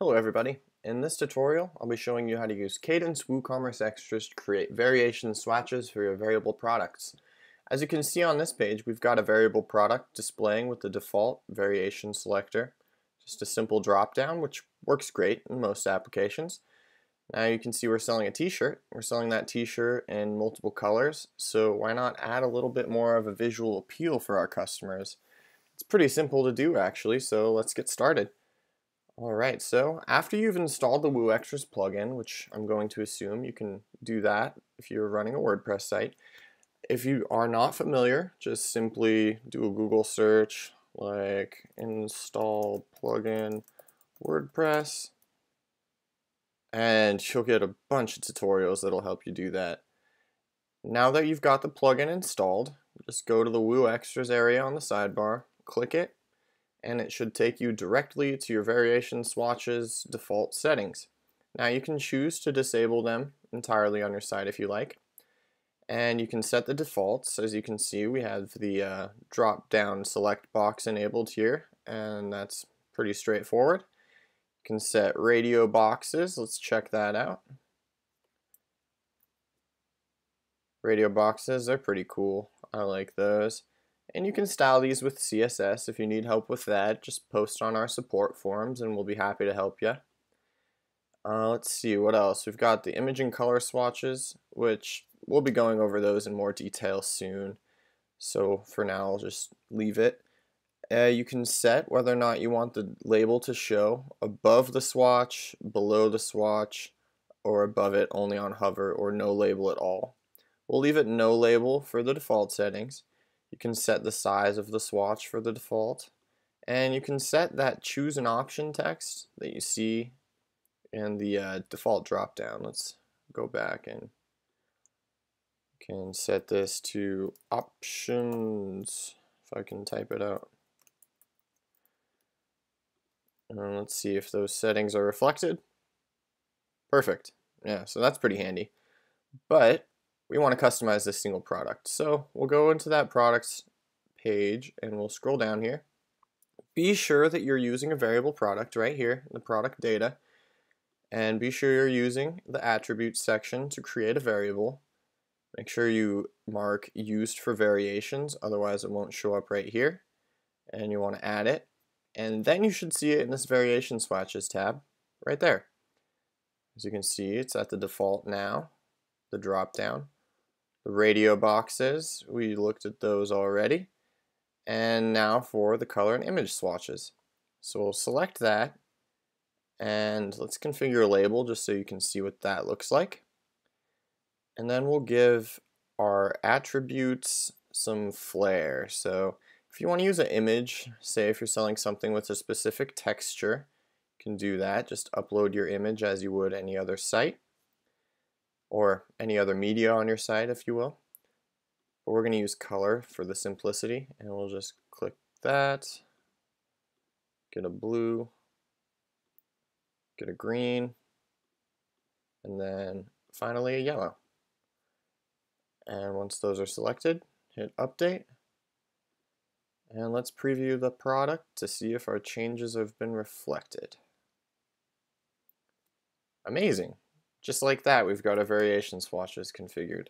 Hello everybody. In this tutorial, I'll be showing you how to use Kadence WooCommerce Extras to create variation swatches for your variable products. As you can see on this page, we've got a variable product displaying with the default variation selector. Just a simple drop down, which works great in most applications. Now you can see we're selling a t-shirt. We're selling that t-shirt in multiple colors, so why not add a little bit more of a visual appeal for our customers? It's pretty simple to do actually, so let's get started. Alright, so after you've installed the Woo Extras plugin, which I'm going to assume you can do that if you're running a WordPress site, if you are not familiar, just simply do a Google search like install plugin WordPress and you'll get a bunch of tutorials that'll help you do that. Now that you've got the plugin installed, just go to the Woo Extras area on the sidebar, click it, and it should take you directly to your variation swatches default settings. Now you can choose to disable them entirely on your site if you like. And you can set the defaults. As you can see, we have the uh, drop down select box enabled here, and that's pretty straightforward. You can set radio boxes. Let's check that out. Radio boxes, they're pretty cool. I like those. And you can style these with CSS. If you need help with that, just post on our support forums and we'll be happy to help you. Uh, let's see, what else? We've got the image and color swatches, which we'll be going over those in more detail soon. So for now, I'll just leave it. Uh, you can set whether or not you want the label to show above the swatch, below the swatch, or above it only on hover, or no label at all. We'll leave it no label for the default settings. You can set the size of the swatch for the default. And you can set that choose an option text that you see in the uh, default dropdown. Let's go back and can set this to options if I can type it out. And let's see if those settings are reflected. Perfect. Yeah, so that's pretty handy. But we want to customize this single product. So we'll go into that products page and we'll scroll down here. Be sure that you're using a variable product right here, the product data, and be sure you're using the attributes section to create a variable. Make sure you mark used for variations, otherwise it won't show up right here. And you want to add it. And then you should see it in this variation swatches tab right there. As you can see, it's at the default now, the drop down. Radio boxes, we looked at those already. And now for the color and image swatches. So we'll select that and let's configure a label just so you can see what that looks like. And then we'll give our attributes some flair. So if you want to use an image, say if you're selling something with a specific texture, you can do that. Just upload your image as you would any other site or any other media on your site if you will. But we're going to use color for the simplicity and we'll just click that, get a blue, get a green, and then finally a yellow. And once those are selected, hit update. And let's preview the product to see if our changes have been reflected. Amazing. Just like that, we've got our variation swatches configured.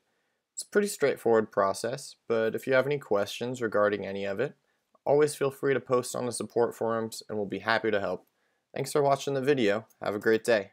It's a pretty straightforward process, but if you have any questions regarding any of it, always feel free to post on the support forums and we'll be happy to help. Thanks for watching the video. Have a great day.